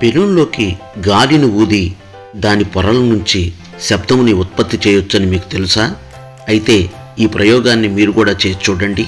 బెలూన్లోకి గాలిని ఊది దాని పొరల నుంచి శబ్దముని ఉత్పత్తి చేయొచ్చని మీకు తెలుసా? అయితే ఈ ప్రయోగాన్ని మీరు కూడా చేసి చూడండి.